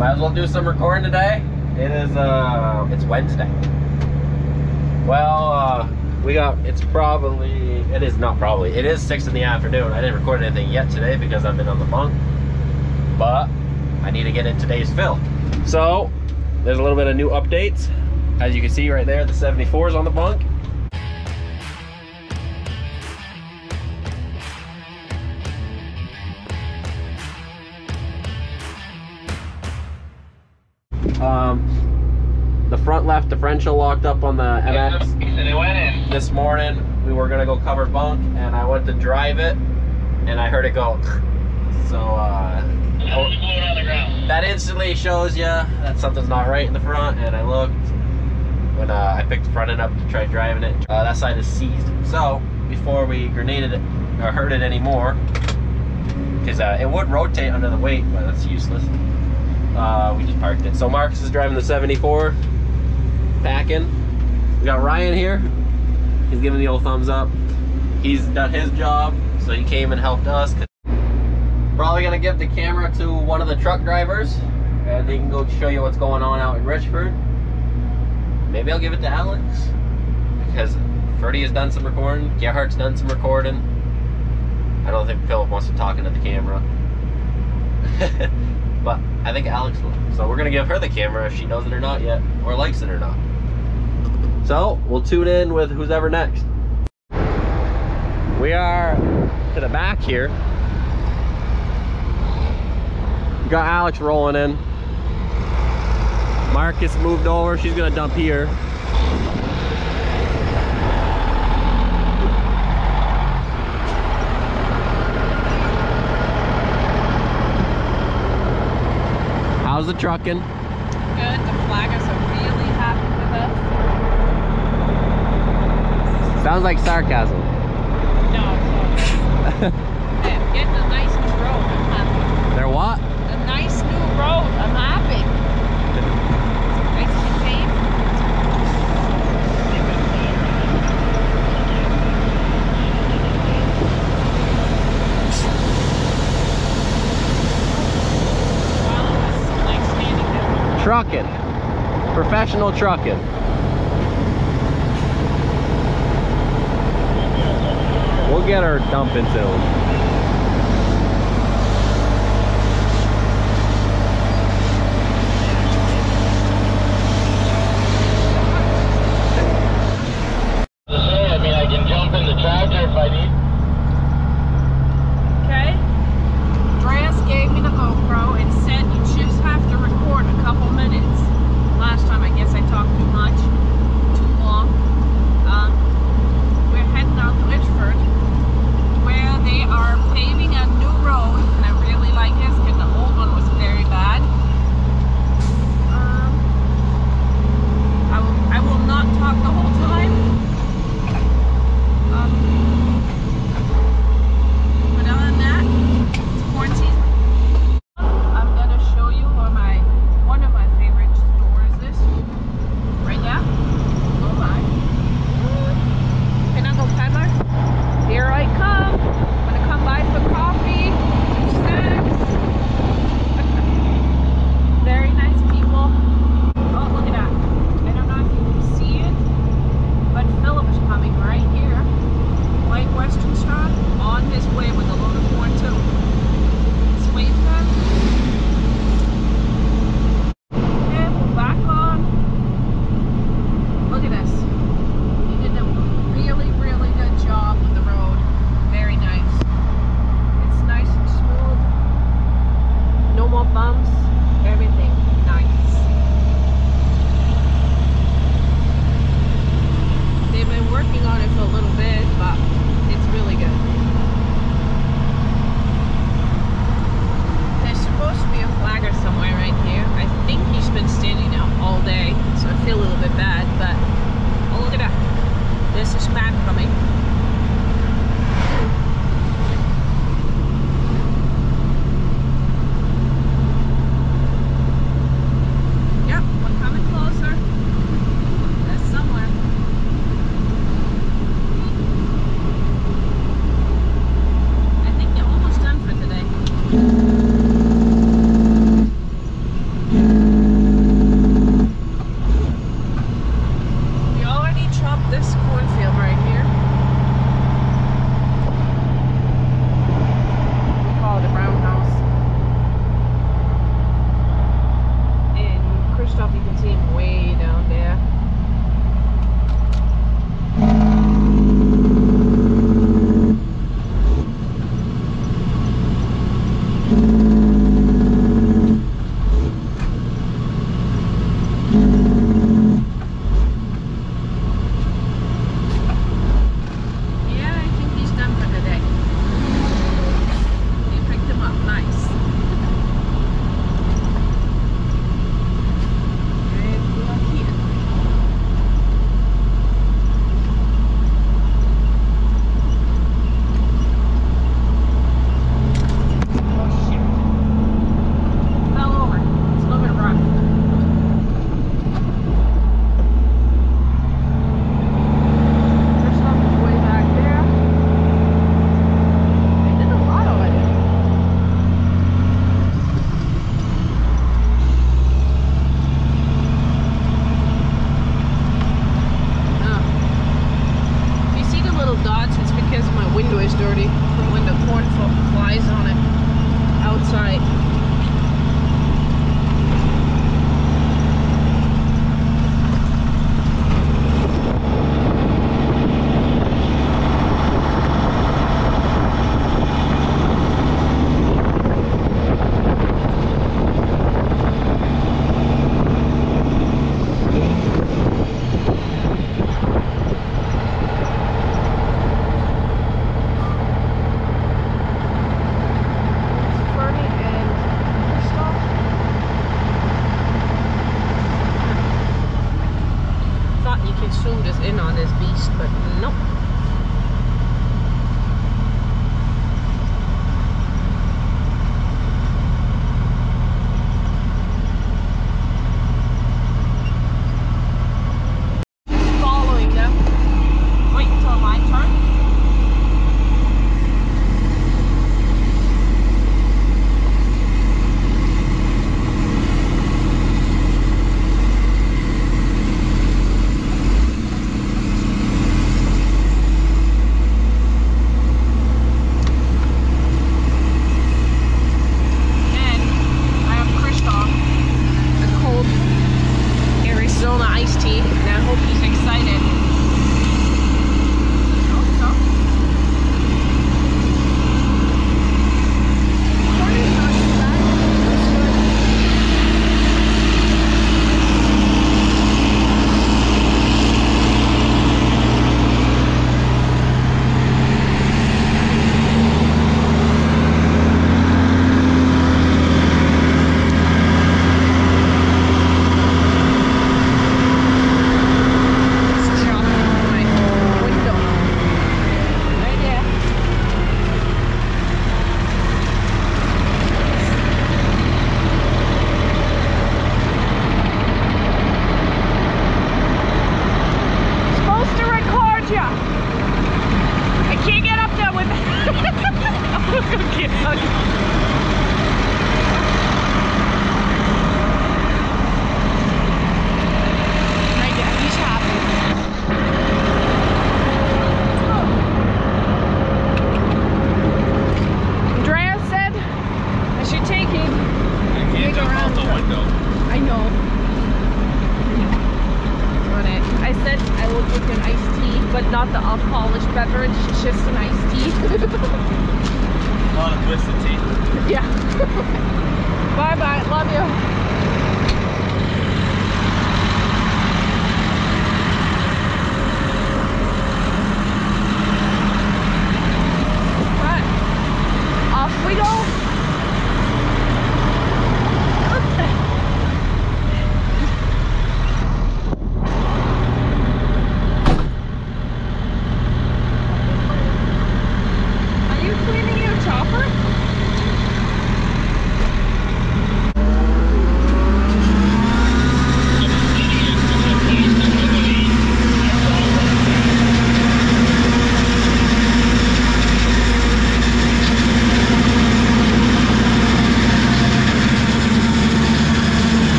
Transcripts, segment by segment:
Might as well do some recording today. It is, uh, it's Wednesday. Well, uh, we got, it's probably, it is not probably, it is 6 in the afternoon. I didn't record anything yet today because I've been on the bunk. But I need to get in today's fill. So, there's a little bit of new updates. As you can see right there, the 74 is on the bunk. Um, the front left differential locked up on the MX. Said it went in. This morning we were gonna go cover bunk, and I went to drive it, and I heard it go. So uh, Let's on the ground. that instantly shows you that something's not right in the front. And I looked when uh, I picked the front end up to try driving it. Uh, that side is seized. So before we grenaded it or hurt it anymore, because uh, it would rotate under the weight, but that's useless. Uh, we just parked it. So Marcus is driving the 74, packing. We got Ryan here. He's giving the old thumbs up. He's done his job, so he came and helped us. Probably gonna give the camera to one of the truck drivers, and they can go show you what's going on out in Richford. Maybe I'll give it to Alex because Ferdy has done some recording. Gerhardt's done some recording. I don't think Philip wants to talk into the camera. but I think Alex will. So we're gonna give her the camera if she knows it or not yet, or likes it or not. So we'll tune in with who's ever next. We are to the back here. Got Alex rolling in. Marcus moved over. She's gonna dump here. How's the trucking? Good. The flaggers are really happy with us. Sounds like sarcasm. No, it's not. Getting a nice new road. They're what? A nice new road. I'm happy. Nice to pave. Well, it's like standing there. Trucking. Professional trucking. We'll get her dumping soon. kids soon just in on this beast, but nope.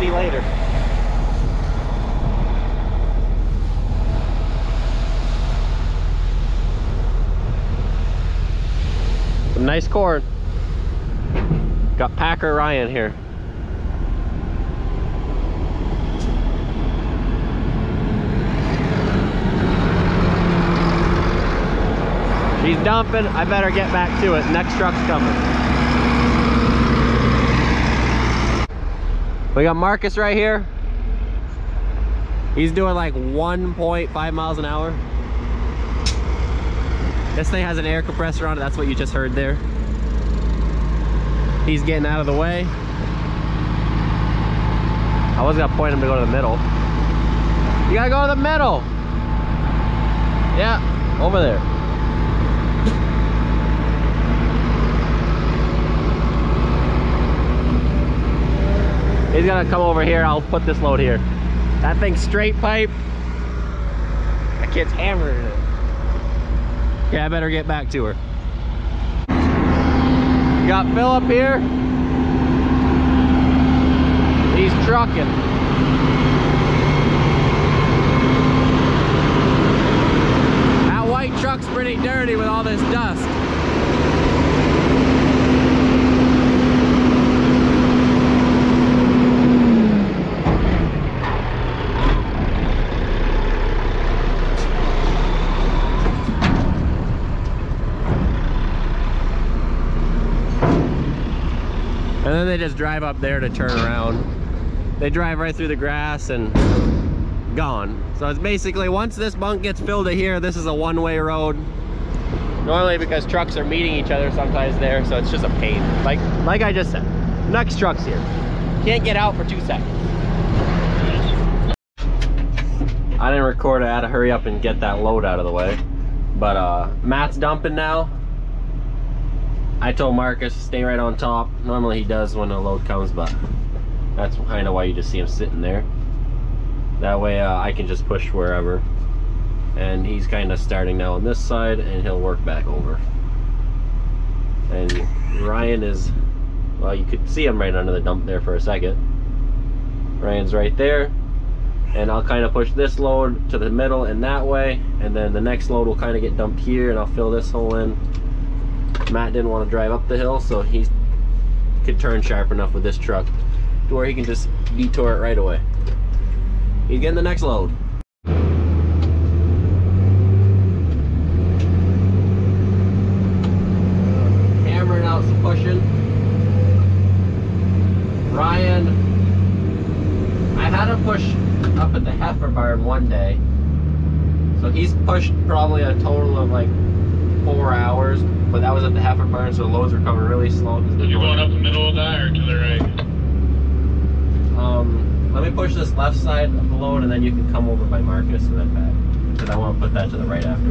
see you later. Some nice corn. Got Packer Ryan here. She's dumping. I better get back to it. Next truck's coming. We got Marcus right here. He's doing like 1.5 miles an hour. This thing has an air compressor on it. That's what you just heard there. He's getting out of the way. I was gonna point him to go to the middle. You gotta go to the middle. Yeah, over there. He's gonna come over here. I'll put this load here. That thing's straight pipe. That kid's hammering it. Yeah, I better get back to her. Got Phil up here. He's trucking. That white truck's pretty dirty with all this dust. Just drive up there to turn around. They drive right through the grass and gone. So it's basically once this bunk gets filled to here, this is a one-way road. Normally because trucks are meeting each other sometimes there, so it's just a pain. Like like I just said, next truck's here. Can't get out for two seconds. I didn't record, I had to hurry up and get that load out of the way. But uh, Matt's dumping now. I told Marcus stay right on top. Normally he does when a load comes, but that's kind of why you just see him sitting there. That way uh, I can just push wherever. And he's kind of starting now on this side and he'll work back over. And Ryan is, well you could see him right under the dump there for a second. Ryan's right there. And I'll kind of push this load to the middle and that way. And then the next load will kind of get dumped here and I'll fill this hole in. Matt didn't want to drive up the hill, so he could turn sharp enough with this truck to where he can just detour it right away. He's getting the next load. Hammering out some pushing. Ryan, I had him push up at the heifer barn one day. So he's pushed probably a total of like four hours, but that was at the heifer Burn, so the loads were coming really slow. because they're You going- up the middle of that or to the right? Um, let me push this left side of the load, and then you can come over by Marcus and then back, because I want to put that to the right after.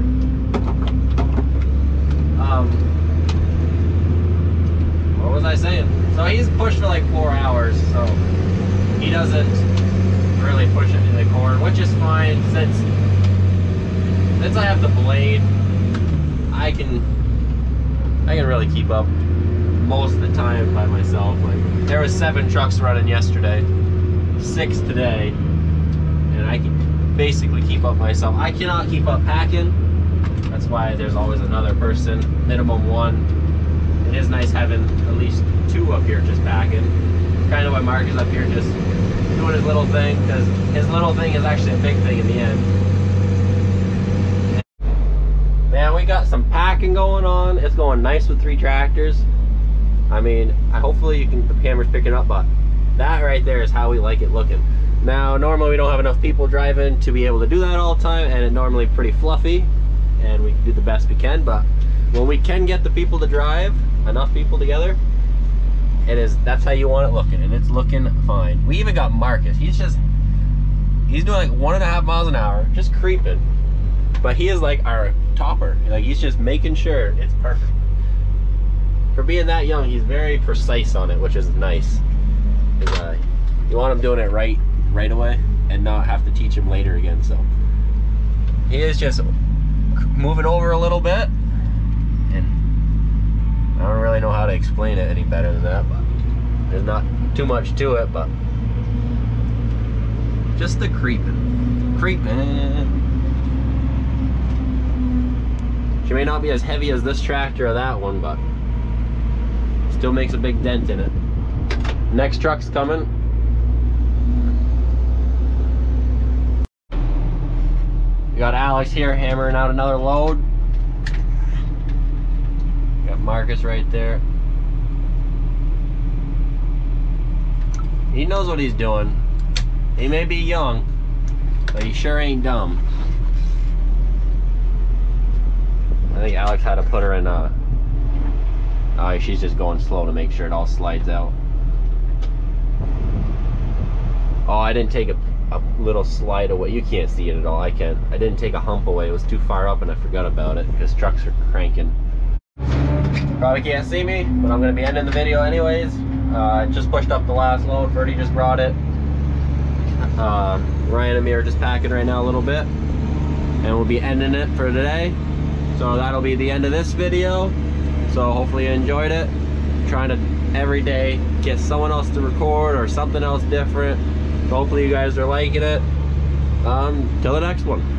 Um, what was I saying? So he's pushed for like four hours, so he doesn't really push it in the corner, which is fine since since I have the blade. I can really keep up most of the time by myself. Like there was seven trucks running yesterday, six today, and I can basically keep up myself. I cannot keep up packing. That's why there's always another person, minimum one. It is nice having at least two up here just packing. Kind of why Mark is up here just doing his little thing, because his little thing is actually a big thing in the end. We got some packing going on. It's going nice with three tractors. I mean, hopefully you can the camera's picking up, but that right there is how we like it looking. Now, normally we don't have enough people driving to be able to do that all the time, and it's normally pretty fluffy, and we do the best we can. But when we can get the people to drive, enough people together, it is that's how you want it looking, and it's looking fine. We even got Marcus. He's just he's doing like one and a half miles an hour, just creeping. But he is like our topper. Like he's just making sure it's perfect. For being that young, he's very precise on it, which is nice. uh, you want him doing it right, right away, and not have to teach him later again. So he is just moving over a little bit, and I don't really know how to explain it any better than that. But there's not too much to it, but just the creeping, creeping. She may not be as heavy as this tractor or that one, but still makes a big dent in it. Next truck's coming. We got Alex here hammering out another load. Got Marcus right there. He knows what he's doing. He may be young, but he sure ain't dumb. I think Alex had to put her in a. Oh, she's just going slow to make sure it all slides out. Oh, I didn't take a, a little slide away. You can't see it at all. I can't. I didn't take a hump away. It was too far up and I forgot about it because trucks are cranking. Probably can't see me, but I'm going to be ending the video anyways. Uh, just pushed up the last load. Ferdy just brought it. Uh, Ryan and me are just packing right now a little bit. And we'll be ending it for today. So that'll be the end of this video. So hopefully you enjoyed it. Trying to every day get someone else to record or something else different. So hopefully you guys are liking it. Um, till the next one.